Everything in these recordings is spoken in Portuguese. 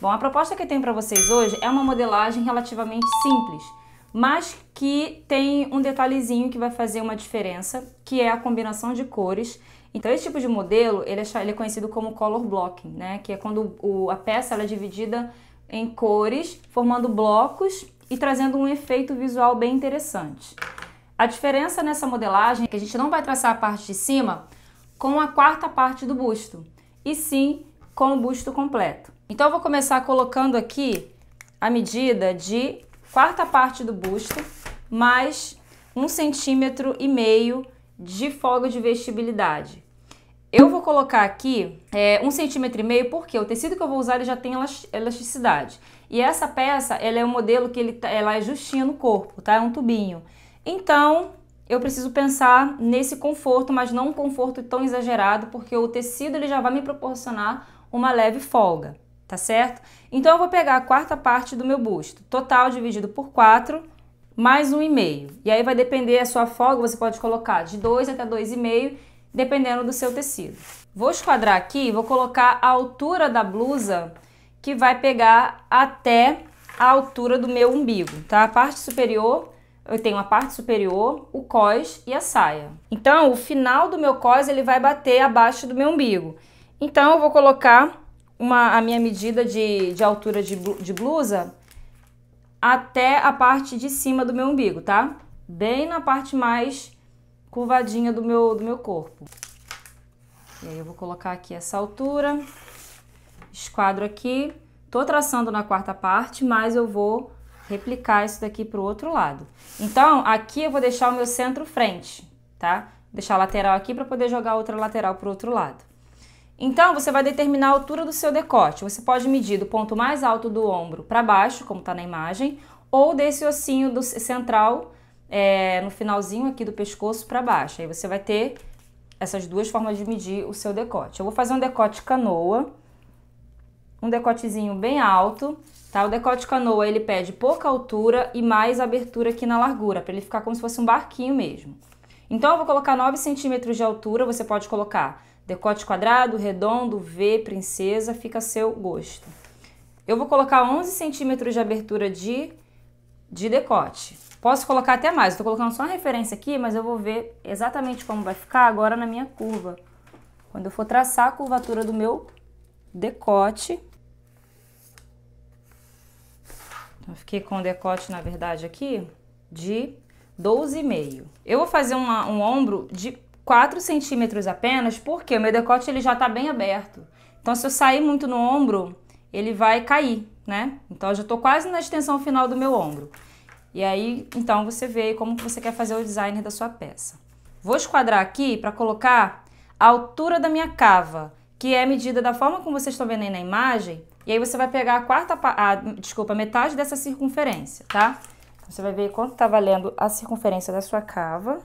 Bom, a proposta que eu tenho para vocês hoje é uma modelagem relativamente simples, mas que tem um detalhezinho que vai fazer uma diferença, que é a combinação de cores. Então, esse tipo de modelo, ele é, é conhecido como color blocking, né? Que é quando o, a peça é dividida em cores, formando blocos e trazendo um efeito visual bem interessante. A diferença nessa modelagem é que a gente não vai traçar a parte de cima com a quarta parte do busto, e sim com o busto completo. Então eu vou começar colocando aqui a medida de quarta parte do busto mais um centímetro e meio de folga de vestibilidade. Eu vou colocar aqui é, um centímetro e meio porque o tecido que eu vou usar ele já tem elasticidade. E essa peça, ela é um modelo que ele, tá, ela é justinha no corpo, tá? É um tubinho. Então, eu preciso pensar nesse conforto, mas não um conforto tão exagerado, porque o tecido ele já vai me proporcionar uma leve folga, tá certo? Então eu vou pegar a quarta parte do meu busto, total dividido por 4, mais 1,5. E aí vai depender a sua folga, você pode colocar de 2 até 2,5, dependendo do seu tecido. Vou esquadrar aqui, vou colocar a altura da blusa que vai pegar até a altura do meu umbigo, tá? A parte superior eu tenho a parte superior, o cós e a saia. Então, o final do meu cós ele vai bater abaixo do meu umbigo. Então, eu vou colocar uma, a minha medida de, de altura de, de blusa até a parte de cima do meu umbigo, tá? Bem na parte mais curvadinha do meu, do meu corpo. E aí eu vou colocar aqui essa altura, esquadro aqui, tô traçando na quarta parte, mas eu vou replicar isso daqui para o outro lado. Então, aqui eu vou deixar o meu centro frente, tá? Deixar a lateral aqui para poder jogar outra lateral para o outro lado. Então, você vai determinar a altura do seu decote. Você pode medir do ponto mais alto do ombro para baixo, como está na imagem, ou desse ossinho do central, é, no finalzinho aqui do pescoço para baixo. Aí você vai ter essas duas formas de medir o seu decote. Eu vou fazer um decote canoa, um decotezinho bem alto, Tá? O decote canoa ele pede pouca altura e mais abertura aqui na largura, para ele ficar como se fosse um barquinho mesmo. Então eu vou colocar 9 centímetros de altura, você pode colocar decote quadrado, redondo, V, princesa, fica a seu gosto. Eu vou colocar 11 centímetros de abertura de, de decote. Posso colocar até mais, estou colocando só uma referência aqui, mas eu vou ver exatamente como vai ficar agora na minha curva. Quando eu for traçar a curvatura do meu decote, Eu fiquei com o decote, na verdade, aqui de 12,5. Eu vou fazer uma, um ombro de 4 centímetros apenas, porque o meu decote ele já tá bem aberto. Então, se eu sair muito no ombro, ele vai cair, né? Então, eu já tô quase na extensão final do meu ombro. E aí, então, você vê como você quer fazer o design da sua peça. Vou esquadrar aqui para colocar a altura da minha cava, que é medida da forma como vocês estão vendo aí na imagem, e aí você vai pegar a quarta, a, desculpa, metade dessa circunferência, tá? Você vai ver quanto tá valendo a circunferência da sua cava.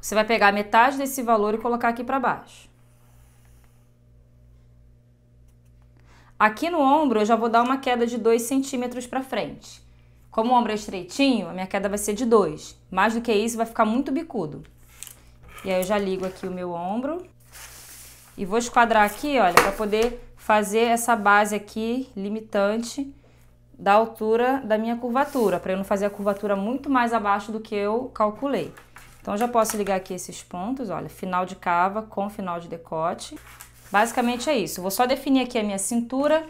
Você vai pegar metade desse valor e colocar aqui para baixo. Aqui no ombro eu já vou dar uma queda de 2 centímetros para frente. Como o ombro é estreitinho, a minha queda vai ser de 2. Mais do que isso, vai ficar muito bicudo. E aí eu já ligo aqui o meu ombro. E vou esquadrar aqui, olha, para poder fazer essa base aqui limitante da altura da minha curvatura, para eu não fazer a curvatura muito mais abaixo do que eu calculei. Então, já posso ligar aqui esses pontos, olha, final de cava com final de decote. Basicamente é isso. vou só definir aqui a minha cintura,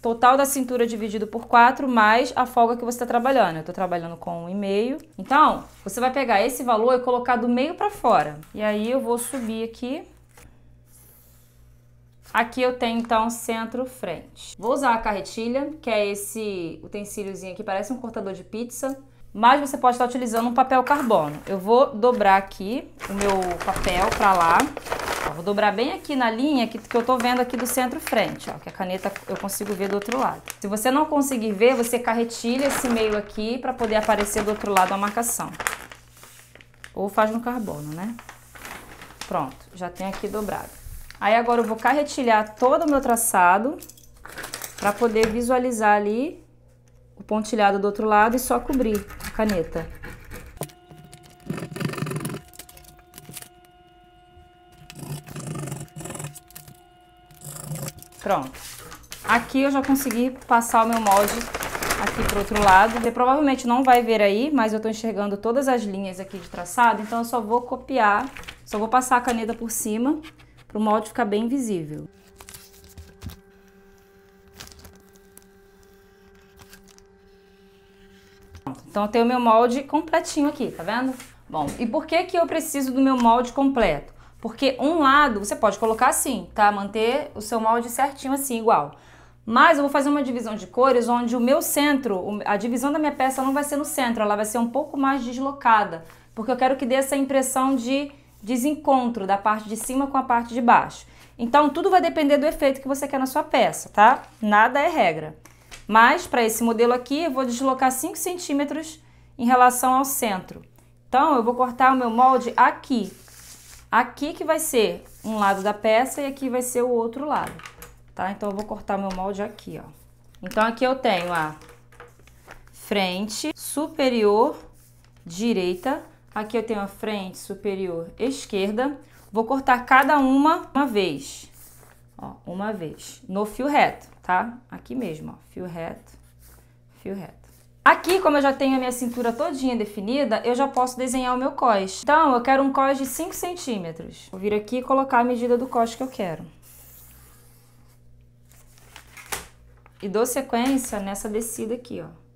total da cintura dividido por 4, mais a folga que você está trabalhando. Eu estou trabalhando com 1,5. Então, você vai pegar esse valor e colocar do meio para fora. E aí, eu vou subir aqui Aqui eu tenho então centro-frente. Vou usar a carretilha, que é esse utensíliozinho aqui, parece um cortador de pizza, mas você pode estar utilizando um papel carbono. Eu vou dobrar aqui o meu papel para lá. Ó, vou dobrar bem aqui na linha que, que eu tô vendo aqui do centro-frente, que a caneta eu consigo ver do outro lado. Se você não conseguir ver, você carretilha esse meio aqui para poder aparecer do outro lado a marcação. Ou faz no carbono, né? Pronto, já tem aqui dobrado. Aí agora eu vou carretilhar todo o meu traçado para poder visualizar ali o pontilhado do outro lado e só cobrir a caneta. Pronto. aqui eu já consegui passar o meu molde aqui para outro lado. Você provavelmente não vai ver aí, mas eu estou enxergando todas as linhas aqui de traçado, então eu só vou copiar, só vou passar a caneta por cima para o molde ficar bem visível. Então eu tenho meu molde completinho aqui, tá vendo? Bom, e por que que eu preciso do meu molde completo? Porque um lado você pode colocar assim, tá? Manter o seu molde certinho assim, igual. Mas eu vou fazer uma divisão de cores onde o meu centro, a divisão da minha peça não vai ser no centro, ela vai ser um pouco mais deslocada. Porque eu quero que dê essa impressão de desencontro da parte de cima com a parte de baixo. Então tudo vai depender do efeito que você quer na sua peça, tá? Nada é regra. Mas para esse modelo aqui eu vou deslocar 5 centímetros em relação ao centro. Então eu vou cortar o meu molde aqui, Aqui que vai ser um lado da peça e aqui vai ser o outro lado, tá? Então eu vou cortar meu molde aqui, ó. Então aqui eu tenho a frente superior direita, aqui eu tenho a frente superior esquerda. Vou cortar cada uma uma vez, ó, uma vez, no fio reto, tá? Aqui mesmo, ó, fio reto, fio reto. Aqui, como eu já tenho a minha cintura todinha definida, eu já posso desenhar o meu cós. Então, eu quero um cós de 5 centímetros. Vou vir aqui e colocar a medida do cós que eu quero. E dou sequência nessa descida aqui, ó.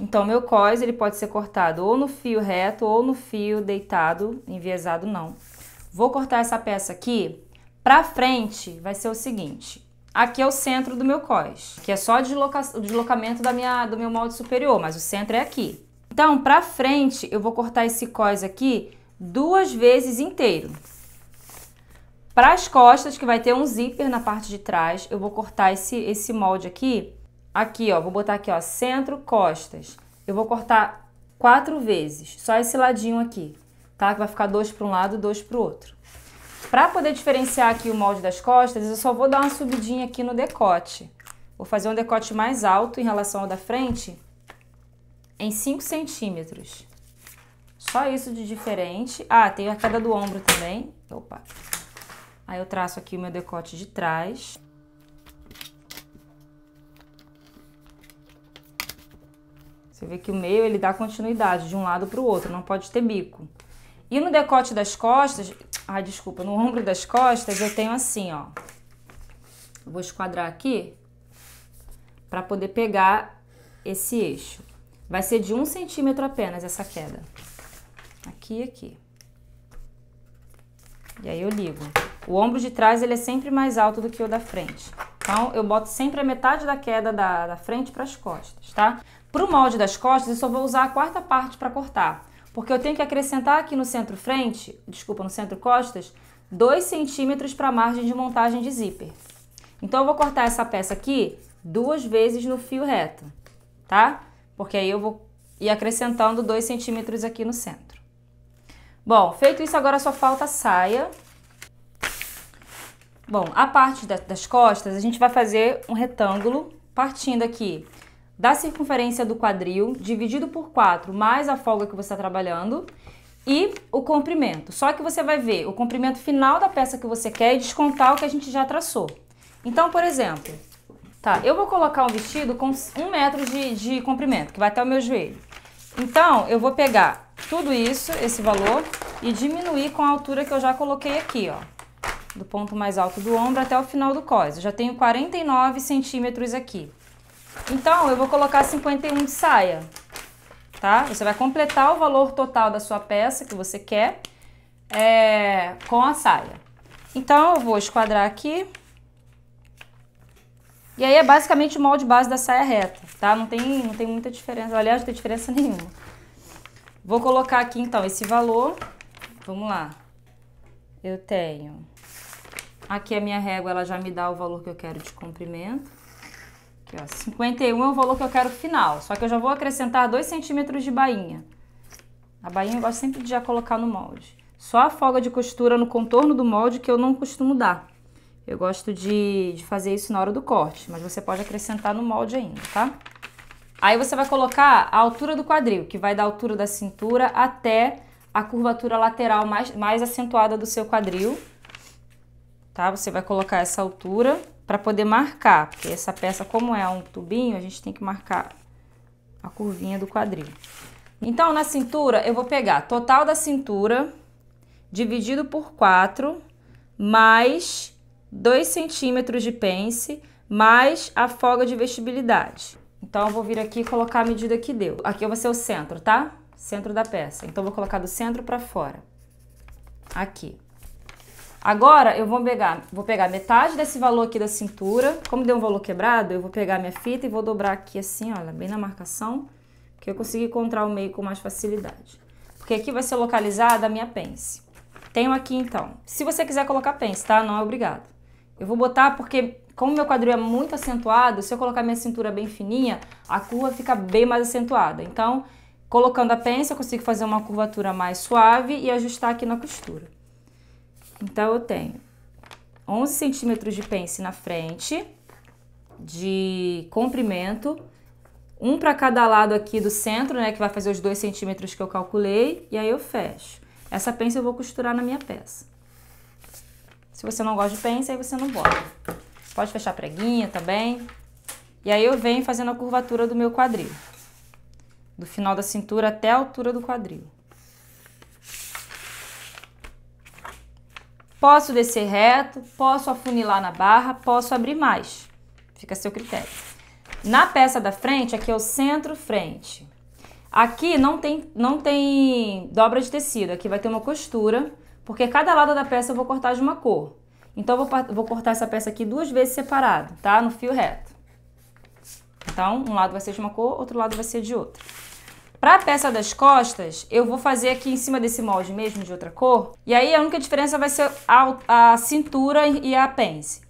Então, meu cós, ele pode ser cortado ou no fio reto ou no fio deitado, enviesado não. Vou cortar essa peça aqui. Pra frente, vai ser o seguinte. Aqui é o centro do meu cós, que é só desloca o deslocamento da minha, do meu molde superior, mas o centro é aqui. Então, para frente, eu vou cortar esse cós aqui duas vezes inteiro. Para as costas, que vai ter um zíper na parte de trás, eu vou cortar esse, esse molde aqui. Aqui, ó, vou botar aqui, ó, centro, costas. Eu vou cortar quatro vezes, só esse ladinho aqui, tá? Que vai ficar dois para um lado, dois para o outro. Para poder diferenciar aqui o molde das costas, eu só vou dar uma subidinha aqui no decote. Vou fazer um decote mais alto em relação ao da frente, em 5 centímetros. Só isso de diferente. Ah, tem a queda do ombro também. Opa. Aí eu traço aqui o meu decote de trás. Você vê que o meio ele dá continuidade de um lado para o outro, não pode ter bico. E no decote das costas, Ai, desculpa, no ombro das costas eu tenho assim, ó. Eu vou esquadrar aqui para poder pegar esse eixo. Vai ser de um centímetro apenas essa queda. Aqui e aqui. E aí eu ligo. O ombro de trás ele é sempre mais alto do que o da frente. Então eu boto sempre a metade da queda da, da frente para as costas, tá? Para o molde das costas eu só vou usar a quarta parte para cortar porque eu tenho que acrescentar aqui no centro frente, desculpa, no centro costas, 2 centímetros para a margem de montagem de zíper. Então eu vou cortar essa peça aqui duas vezes no fio reto, tá? Porque aí eu vou ir acrescentando 2 centímetros aqui no centro. Bom, feito isso, agora só falta a saia. Bom, a parte das costas, a gente vai fazer um retângulo partindo aqui da circunferência do quadril, dividido por 4, mais a folga que você está trabalhando, e o comprimento. Só que você vai ver o comprimento final da peça que você quer e descontar o que a gente já traçou. Então, por exemplo, tá, eu vou colocar um vestido com um metro de, de comprimento, que vai até o meu joelho. Então, eu vou pegar tudo isso, esse valor, e diminuir com a altura que eu já coloquei aqui, ó. Do ponto mais alto do ombro até o final do cós. Eu já tenho 49 centímetros aqui. Então, eu vou colocar 51 de saia, tá? Você vai completar o valor total da sua peça que você quer é, com a saia. Então, eu vou esquadrar aqui. E aí é basicamente o molde base da saia reta, tá? Não tem, não tem muita diferença, aliás, não tem diferença nenhuma. Vou colocar aqui, então, esse valor. Vamos lá. Eu tenho... Aqui a minha régua, ela já me dá o valor que eu quero de comprimento. Aqui, ó, 51 é o valor que eu quero final, só que eu já vou acrescentar 2 centímetros de bainha. A bainha eu gosto sempre de já colocar no molde. Só a folga de costura no contorno do molde que eu não costumo dar. Eu gosto de, de fazer isso na hora do corte, mas você pode acrescentar no molde ainda, tá? Aí você vai colocar a altura do quadril, que vai da altura da cintura até a curvatura lateral mais, mais acentuada do seu quadril. tá? Você vai colocar essa altura para poder marcar, porque essa peça, como é um tubinho, a gente tem que marcar a curvinha do quadril. Então, na cintura, eu vou pegar total da cintura dividido por 4, mais 2 centímetros de pence, mais a folga de vestibilidade. Então, eu vou vir aqui e colocar a medida que deu. Aqui vai ser o centro, tá? Centro da peça. Então, eu vou colocar do centro para fora. Aqui. Agora, eu vou pegar, vou pegar metade desse valor aqui da cintura. Como deu um valor quebrado, eu vou pegar minha fita e vou dobrar aqui assim, olha, bem na marcação, que eu consigo encontrar o meio com mais facilidade. Porque aqui vai ser localizada a minha pence. Tenho aqui, então. Se você quiser colocar pence, tá? Não é obrigado. Eu vou botar porque, como meu quadril é muito acentuado, se eu colocar minha cintura bem fininha, a curva fica bem mais acentuada. Então, colocando a pence, eu consigo fazer uma curvatura mais suave e ajustar aqui na costura. Então, eu tenho 11 centímetros de pence na frente, de comprimento, um para cada lado aqui do centro, né, que vai fazer os 2 centímetros que eu calculei, e aí eu fecho. Essa pence eu vou costurar na minha peça. Se você não gosta de pence, aí você não bota. Pode fechar preguinha também. E aí eu venho fazendo a curvatura do meu quadril. Do final da cintura até a altura do quadril. Posso descer reto, posso afunilar na barra, posso abrir mais. Fica a seu critério. Na peça da frente, aqui é o centro-frente. Aqui não tem, não tem dobra de tecido, aqui vai ter uma costura porque cada lado da peça eu vou cortar de uma cor. Então, eu vou, vou cortar essa peça aqui duas vezes separado, tá? No fio reto. Então, um lado vai ser de uma cor, outro lado vai ser de outra. Para a peça das costas, eu vou fazer aqui em cima desse molde mesmo de outra cor. E aí, a única diferença vai ser a, a cintura e a pence.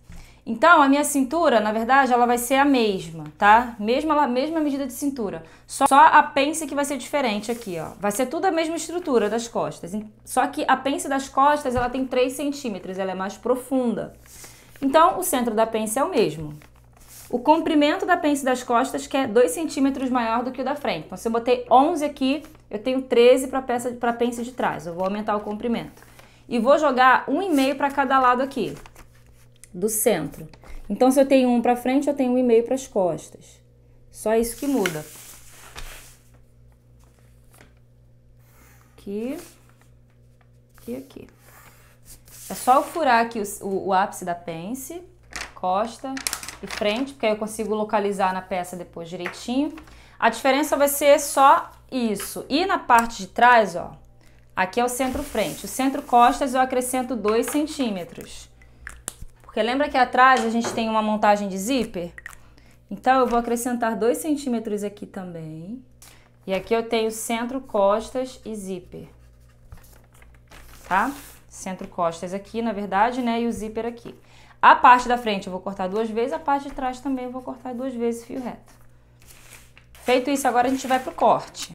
Então, a minha cintura, na verdade, ela vai ser a mesma, tá? Mesma, mesma medida de cintura. Só, só a pence que vai ser diferente aqui, ó. Vai ser tudo a mesma estrutura das costas. Só que a pence das costas, ela tem 3 centímetros, ela é mais profunda. Então, o centro da pence é o mesmo. O comprimento da pence das costas, que é 2 centímetros maior do que o da frente. Então, se eu botei 11 aqui, eu tenho 13 para a pence de trás. Eu vou aumentar o comprimento. E vou jogar 1,5 para cada lado aqui do centro. Então, se eu tenho um para frente, eu tenho um e meio para as costas. Só isso que muda. Aqui, aqui, aqui. É só eu furar aqui o, o, o ápice da pence, costa e frente, porque aí eu consigo localizar na peça depois direitinho. A diferença vai ser só isso. E na parte de trás, ó, aqui é o centro-frente. O centro-costas eu acrescento 2 centímetros. Porque lembra que atrás a gente tem uma montagem de zíper? Então, eu vou acrescentar 2 centímetros aqui também. E aqui eu tenho centro, costas e zíper. Tá? Centro, costas aqui, na verdade, né? E o zíper aqui. A parte da frente eu vou cortar duas vezes, a parte de trás também eu vou cortar duas vezes fio reto. Feito isso, agora a gente vai pro corte.